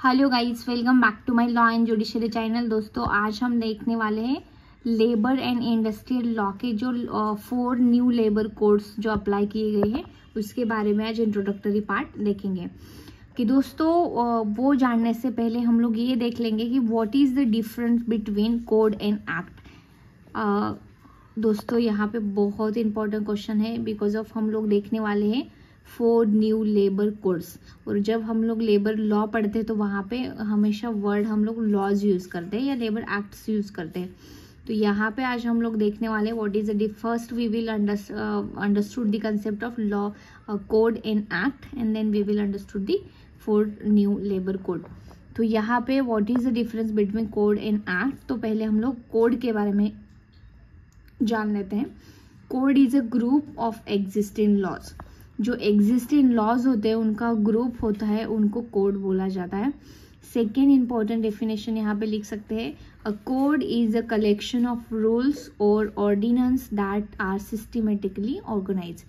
Hello guys, welcome back to my law and judiciary channel. दोस्तों, आज हम देखने वाले हैं लेबर एंड इंडस्ट्रियल लॉ के जो फोर न्यू लेबर कोड्स जो अप्लाई किए गए हैं, उसके बारे में आज इंट्रोडक्टरी पार्ट देखेंगे। कि दोस्तों वो जानने से पहले हम लोग ये देख लेंगे कि what is the difference between code and act दोस्तों, यहाँ पे बहुत इंपॉर्टेंट क्वेश्चन है बिकॉज़ ऑफ़ हम लोग देखने वाले हैं फोर न्यू लेबर कोड्स और जब हम लोग लेबर लॉ पढ़ते हैं तो वहाँ पे हमेशा वर्ड हम लोग लॉज यूज़ करते हैं या लेबर एक्ट्स यूज़ करते हैं। तो यहाँ पे आज हम लोग देखने वाले what is the first we will understood the concept of law code in act and then we will understood the four new labour code तो यहाँ पे what is the difference between code and act तो पहले हम लोग code के बारे में जान लेते हैं। Code is a group of existing laws जो एग्जिस्टिंग लॉज होते हैं, उनका ग्रुप होता है, उनको कोड बोला जाता है। सेकेंड इंपॉर्टेंट डेफिनेशन यहाँ पे लिख सकते हैं। A code is a collection of rules और ordinance that are systematically organise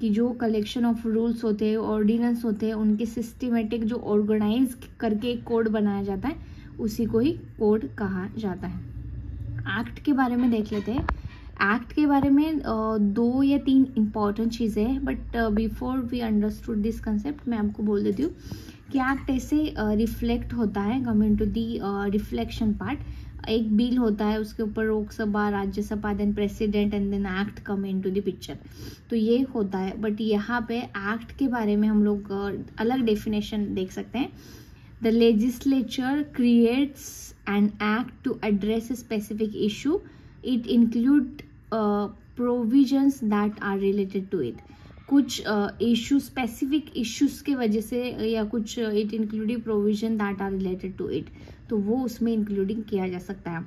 कि जो कलेक्शन ऑफ़ रूल्स होते हैं ऑर्डिनेंस होते हैं, उनके सिस्टमेटिक जो ऑर्गेनाइज करके एक कोड बनाया जाता है, उसी को ही कोड कहा जाता है। एक्ट के बारे में देख लेते हैं। एक्ट के बारे में दो या तीन इंपॉर्टेंट चीज़ें हैं but before we understood this concept मैं आपको बोल देती हूँ कि एक्ट ऐसे रिफ्लेक्ट होता है coming to the reflection part एक बिल होता है, उसके ऊपर Lok Sabha Rajya Sabha then president and then act come in to the picture तो ये होता है बट यहाँ पे एक्ट के बारे में हम लोग अलग डेफिनेशन देख सकते हैं. The legislature creates an act to address a specific it include provisions that are related to it कुछ इशू स्पेसिफिक इश्यूज़ के वजह से या कुछ it including provision that are related to it तो वो उसमें इंक्लूडिंग किया जा सकता है।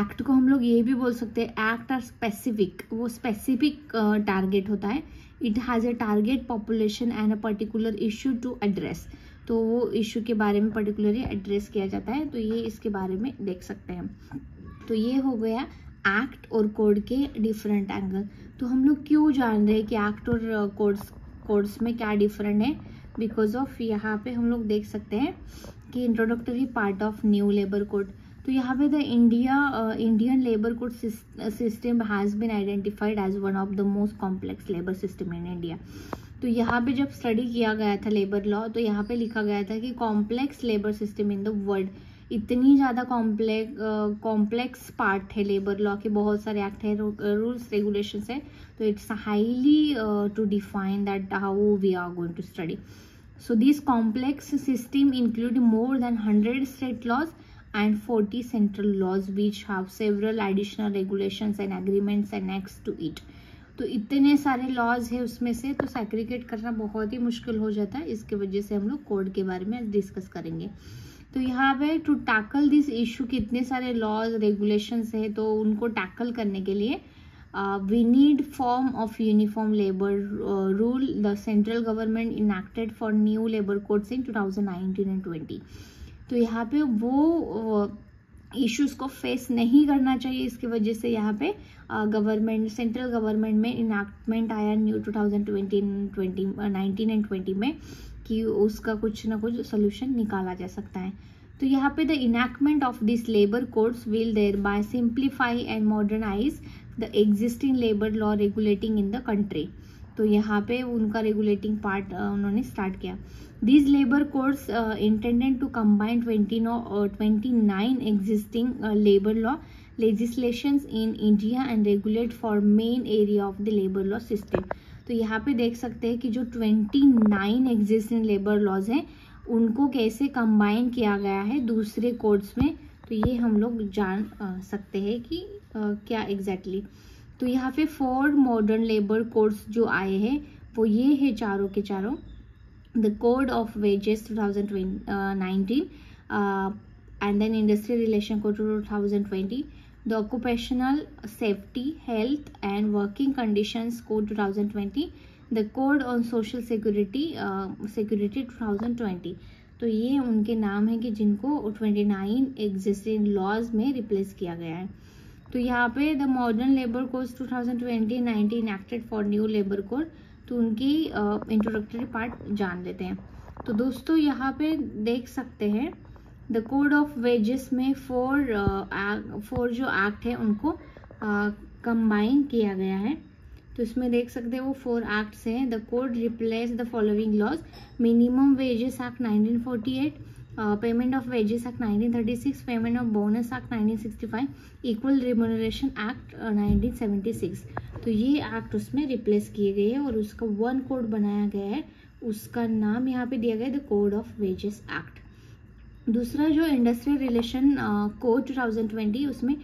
एक्ट को हम लोग ये भी बोल सकते हैं एक्ट आर स्पेसिफिक वो स्पेसिफिक टारगेट uh, होता है। It has a target population and a particular issue to address तो वो इशू के बारे में पर्टिकुलरली एड्रेस किया जाता है। तो ये इसके बारे में देख सकते हैं। तो ये हो गया एक्ट और कोड के डिफरेंट एंगल तो हम लोग क्यों जान रहे हैं कि एक्ट और कोड्स कोड्स में क्या डिफरेंट है? बिकॉज़ ऑफ़ यहाँ पे हम लोग देख सकते हैं कि introductory part of new labour code तो यहाँ पे the India Indian labour code system has been identified as one of the most complex labour system in India तो यहाँ पे जब स्टडी किया गया था लेबर लॉ तो यहाँ पे लिखा गया था कि complex labour system in the world इतनी ज़्यादा कॉम्प्लेक्स कॉम्प्लेक्स पार्ट है लेबर लॉ के, बहुत सारे एक्ट है रूल्स रेगुलेशन है तो it's highly to define that how we are going to study so these complex system include more than 100 state laws and 40 central laws which have several additional regulations and agreements annexed to it. तो इतने सारे laws है उसमें से तो segregate करना बहुत ही मुश्किल हो जाता है। इसके वजह से हम लोग कोड के बारे में डिस्कस करेंगे। तो यहाँ पे टू टैकल दिस इशू कितने सारे लॉज रेगुलेशंस है तो उनको टैकल करने के लिए we need form of uniform labour rule the central government enacted four new labour codes in 2019 and 20 तो यहाँ पे वो इश्यूज़ uh, को फेस नहीं करना चाहिए इसकी वजह से यहाँ पे गवर्नमेंट सेंट्रल गवर्नमेंट में इनैक्टमेंट आया न्यू 2020 20 19 एंड 20 में। कि उसका कुछ ना कुछ सोल्यूशन निकाला जा सकता है। तो यहाँ पे the enactment of this labour codes will thereby simplify and modernise the existing labour law regulating in the country तो यहाँ पे उनका रेगुलेटिंग पार्ट उन्होंने स्टार्ट किया। This labour codes intended to combine twenty twenty nine existing labour law legislations in India and regulate for main area of the labor law system. तो यहाँ पे देख सकते हैं कि जो 29 एग्जिस्टिंग लेबर लॉज हैं उनको कैसे कंबाइन किया गया है दूसरे कोड्स में तो ये हम लोग जान आ, सकते हैं कि आ, क्या एग्जैक्टली exactly. तो यहाँ पे फोर मॉडर्न लेबर कोड्स जो आए हैं वो ये है चारों के चारों the code of wages 2019 and then industrial relation code 2020 the Occupational Safety, Health and Working Conditions Code 2020, the Code on Social Security uh, Security 2020. तो ये उनके नाम है कि जिनको 29 एग्जिस्टिंग लॉज में रिप्लेस किया गया है तो यहाँ पे the modern labour code 2020 19 acted for new labour code तो उनकी इंट्रोडक्टरी uh, पार्ट जान लेते हैं तो दोस्तों यहाँ पे देख सकते हैं द कोड ऑफ़ वेजेस में फोर फोर uh, जो एक्ट है उनको कंबाइन uh, किया गया है। तो इसमें देख सकते हैं वो फोर एक्ट्स हैं the code replace the following laws minimum wages act 1948 payment of wages act 1936 payment of bonus act 1965 equal remuneration act 1976 तो ये एक्ट उसमें रिप्लेस किए गए हैं और उसका वन कोड बनाया गया है। उसका नाम यहाँ पे दिया गया है the code of wages act दूसरा जो इंडस्ट्रियल रिलेशन कोड 2020 उसमें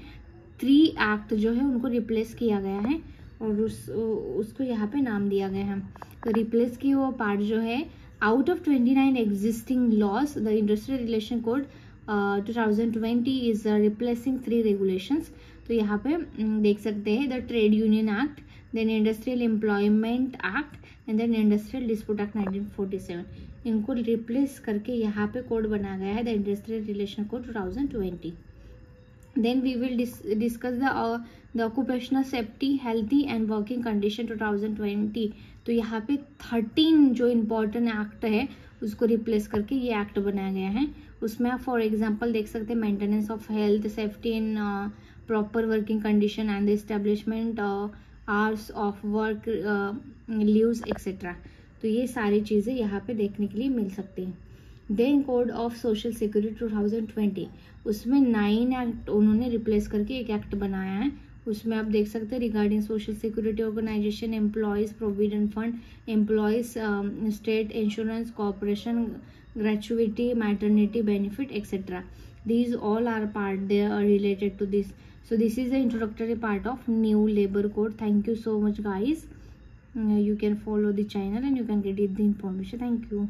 थ्री एक्ट जो है उनको रिप्लेस किया गया है और उस उसको यहाँ पे नाम दिया गया है। तो रिप्लेस की वो पार्ट जो है out of 29 existing laws the industrial relation code 2020 is replacing three regulations तो यहाँ पे देख सकते हैं the trade union act then industrial employment act and then industrial dispute act 1947 इनको रिप्लेस करके यहाँ पे कोड बनाया गया है the industrial relation code 2020 then we will dis discuss the uh, the occupational safety healthy and working condition 2020 तो यहाँ पे 13 जो इम्पोर्टेंट एक्ट है उसको रिप्लेस करके ये एक्ट बनाया गया है। उसमें आप फॉर एग्जांपल देख सकते हैं maintenance of health safety in proper working condition and establishment hours of work leaves etcetera तो ये सारी चीज़ें यहाँ पे देखने के लिए मिल सकती हैं। Then code of social security 2020 उसमें नाइन एक्ट उन्होंने रिप्लेस करके एक एक्ट बनाया है। उसमें आप देख सकते हैं regarding social security organisation employees provident fund employees state insurance corporation gratuity maternity benefit etcetera these all are part they are related to this. So this is the introductory part of new labor code. Thank you so much guys. Uh, you can follow the channel and you can get it the information. Thank you